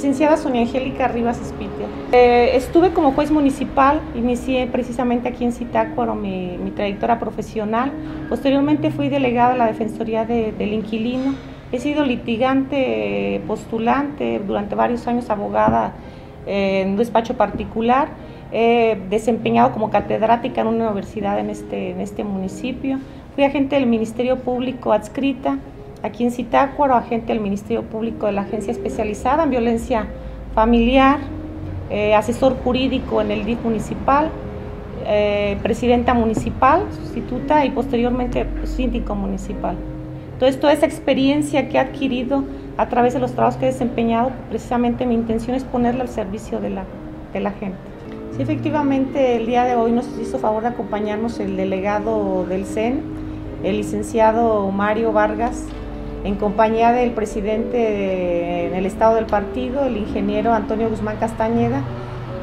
Licenciada Sonia Angélica Rivas Espitia. Eh, estuve como juez municipal, inicié precisamente aquí en Zitácuaro mi, mi trayectoria profesional. Posteriormente fui delegada a la Defensoría del Inquilino. He sido litigante, postulante, durante varios años abogada eh, en un despacho particular. He desempeñado como catedrática en una universidad en este, en este municipio. Fui agente del Ministerio Público adscrita aquí en Zitácuaro, agente del Ministerio Público de la Agencia Especializada en Violencia Familiar, eh, asesor jurídico en el DIF municipal, eh, presidenta municipal, sustituta y posteriormente síndico municipal. Entonces, toda esa experiencia que he adquirido a través de los trabajos que he desempeñado, precisamente mi intención es ponerla al servicio de la, de la gente. Sí, efectivamente, el día de hoy nos hizo favor de acompañarnos el delegado del CEN, el licenciado Mario Vargas, en compañía del presidente en el estado del partido, el ingeniero Antonio Guzmán Castañeda,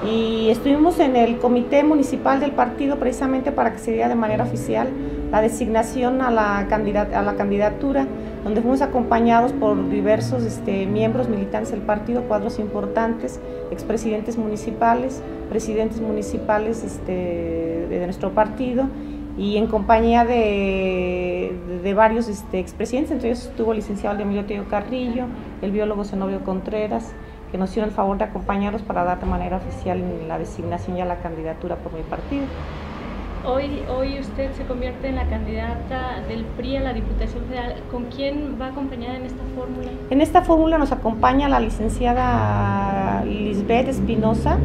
y estuvimos en el comité municipal del partido precisamente para que se diera de manera oficial la designación a la, a la candidatura, donde fuimos acompañados por diversos este, miembros militantes del partido, cuadros importantes, expresidentes municipales, presidentes municipales este, de nuestro partido, y en compañía de, de, varios este, expresidentes, entre ellos estuvo el licenciado Emilio Tío Carrillo, el biólogo Zenobio Contreras, que nos hicieron el favor de acompañarnos para dar de manera oficial la designación y a la candidatura por mi partido. Hoy, hoy usted se convierte en la candidata del PRI a la Diputación Federal. ¿Con quién va acompañada en esta fórmula? En esta fórmula nos acompaña la licenciada Lisbeth Espinosa.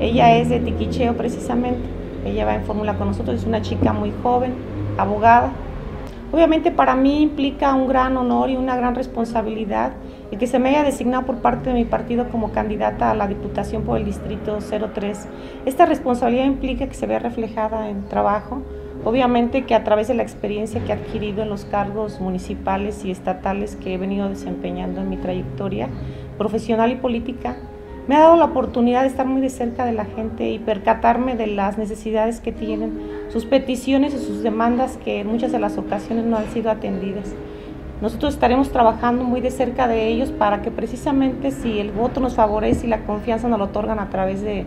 Ella es de Tiquicheo precisamente ella va en fórmula con nosotros, es una chica muy joven, abogada. Obviamente para mí implica un gran honor y una gran responsabilidad el que se me haya designado por parte de mi partido como candidata a la Diputación por el Distrito 03. Esta responsabilidad implica que se vea reflejada en trabajo, obviamente que a través de la experiencia que he adquirido en los cargos municipales y estatales que he venido desempeñando en mi trayectoria profesional y política, me ha dado la oportunidad de estar muy de cerca de la gente y percatarme de las necesidades que tienen, sus peticiones y sus demandas que en muchas de las ocasiones no han sido atendidas. Nosotros estaremos trabajando muy de cerca de ellos para que precisamente si el voto nos favorece y la confianza nos lo otorgan a través de,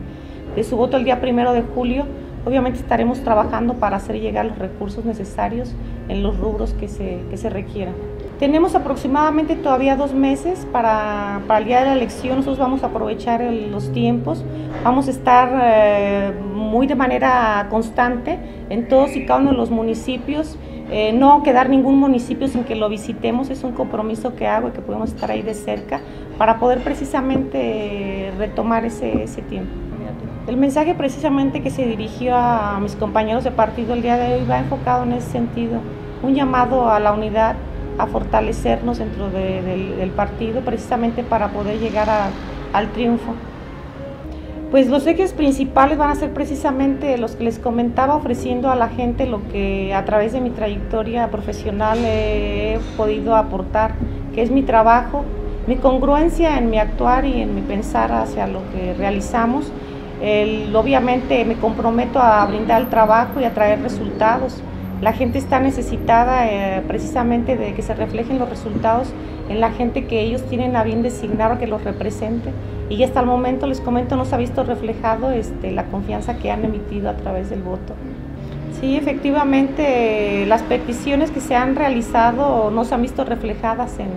su voto el día primero de julio, obviamente estaremos trabajando para hacer llegar los recursos necesarios en los rubros que se requieran. Tenemos aproximadamente todavía dos meses para, para, el día de la elección. Nosotros vamos a aprovechar los tiempos. Vamos a estar eh, muy de manera constante en todos y cada uno de los municipios. Eh, no quedar ningún municipio sin que lo visitemos. Es un compromiso que hago y que podemos estar ahí de cerca para poder precisamente retomar ese, ese tiempo. El mensaje precisamente que se dirigió a mis compañeros de partido el día de hoy va enfocado en ese sentido. Un llamado a la unidad a fortalecernos dentro del partido precisamente para poder llegar al triunfo. Pues los ejes principales van a ser precisamente los que les comentaba, ofreciendo a la gente lo que a través de mi trayectoria profesional he podido aportar, que es mi trabajo, mi congruencia en mi actuar y en mi pensar hacia lo que realizamos. obviamente me comprometo a brindar el trabajo y a traer resultados. La gente está necesitada eh, precisamente de que se reflejen los resultados en la gente que ellos tienen a bien designar que los represente. Y hasta el momento, les comento, no se ha visto reflejado este, la confianza que han emitido a través del voto. Sí, efectivamente, las peticiones que se han realizado no se han visto reflejadas en,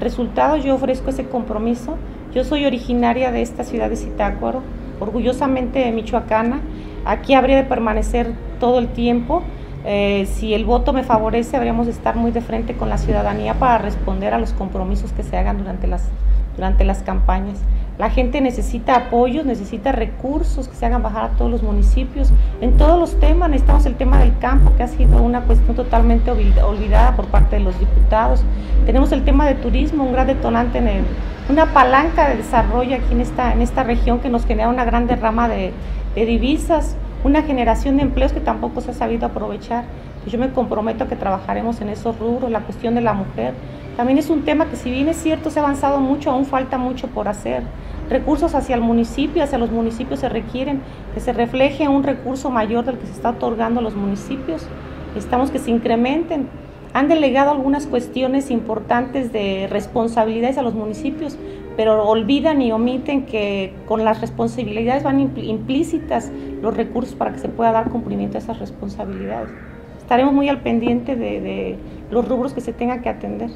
resultados. Yo ofrezco ese compromiso. Yo soy originaria de esta ciudad de Zitácuaro, orgullosamente michoacana. Aquí habría de permanecer todo el tiempo. Eh, si el voto me favorece, habríamos de estar muy de frente con la ciudadanía para responder a los compromisos que se hagan durante las, durante las campañas. La gente necesita apoyos, necesita recursos que se hagan bajar a todos los municipios. En todos los temas, necesitamos el tema del campo, que ha sido una cuestión totalmente olvidada por parte de los diputados. Tenemos el tema de turismo, un gran detonante, en una palanca de desarrollo aquí en esta, en esta región que nos genera una gran derrama de, de divisas una generación de empleos que tampoco se ha sabido aprovechar. Pues yo me comprometo a que trabajaremos en esos rubros, la cuestión de la mujer. También es un tema que si bien es cierto se ha avanzado mucho, aún falta mucho por hacer. Recursos hacia el municipio, hacia los municipios se requieren, que se refleje un recurso mayor del que se está otorgando a los municipios. Necesitamos que se incrementen. Han delegado algunas cuestiones importantes de responsabilidades a los municipios, pero olvidan y omiten que con las responsabilidades van implícitas los recursos para que se pueda dar cumplimiento a esas responsabilidades. Estaremos muy al pendiente de, de los rubros que se tenga que atender.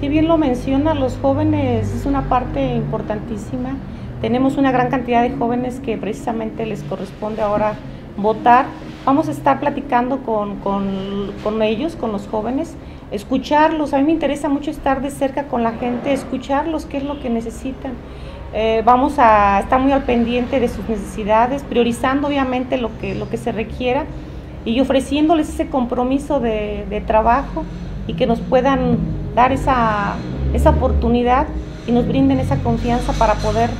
Si bien lo menciona, los jóvenes es una parte importantísima. Tenemos una gran cantidad de jóvenes que precisamente les corresponde ahora votar. Vamos a estar platicando con, con, con ellos, con los jóvenes, escucharlos. A mí me interesa mucho estar de cerca con la gente, escucharlos, qué es lo que necesitan. Eh, vamos a estar muy al pendiente de sus necesidades, priorizando obviamente lo que, lo que se requiera y ofreciéndoles ese compromiso de, de trabajo y que nos puedan dar esa, esa oportunidad y nos brinden esa confianza para poder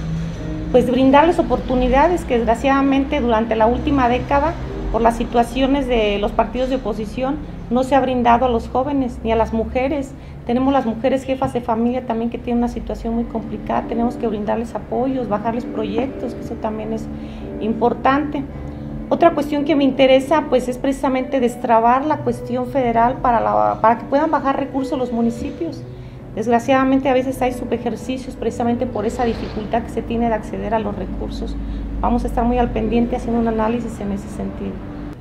pues brindarles oportunidades que desgraciadamente durante la última década por las situaciones de los partidos de oposición no se ha brindado a los jóvenes ni a las mujeres. Tenemos las mujeres jefas de familia también que tienen una situación muy complicada, tenemos que brindarles apoyos, bajarles proyectos, que eso también es importante. Otra cuestión que me interesa pues es precisamente destrabar la cuestión federal para, para que puedan bajar recursos los municipios. Desgraciadamente a veces hay subejercicios precisamente por esa dificultad que se tiene de acceder a los recursos. Vamos a estar muy al pendiente haciendo un análisis en ese sentido.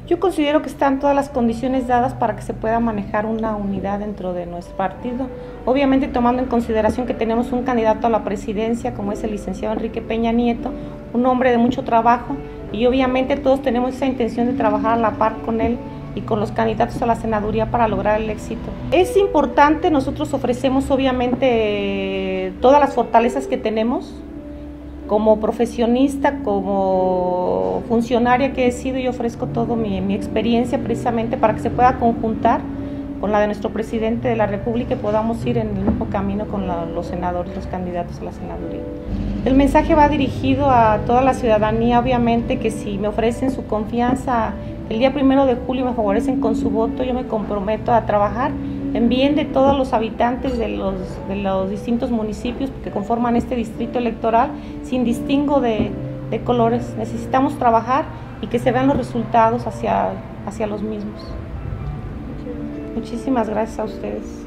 Yo considero que están todas las condiciones dadas para que se pueda manejar una unidad dentro de nuestro partido. Obviamente tomando en consideración que tenemos un candidato a la presidencia como es el licenciado Enrique Peña Nieto, un hombre de mucho trabajo y obviamente todos tenemos esa intención de trabajar a la par con él y con los candidatos a la senaduría para lograr el éxito. Es importante, nosotros ofrecemos obviamente todas las fortalezas que tenemos. Como profesionista, como funcionaria que he sido, yo ofrezco toda mi, mi experiencia precisamente para que se pueda conjuntar con la de nuestro presidente de la República y podamos ir en el mismo camino con la, los senadores, los candidatos a la senaduría. El mensaje va dirigido a toda la ciudadanía, obviamente, que si me ofrecen su confianza el día primero de julio me favorecen con su voto, yo me comprometo a trabajar en bien de todos los habitantes de los, distintos municipios que conforman este distrito electoral, sin distingo de, de colores. Necesitamos trabajar y que se vean los resultados hacia, hacia los mismos. Muchísimas gracias a ustedes.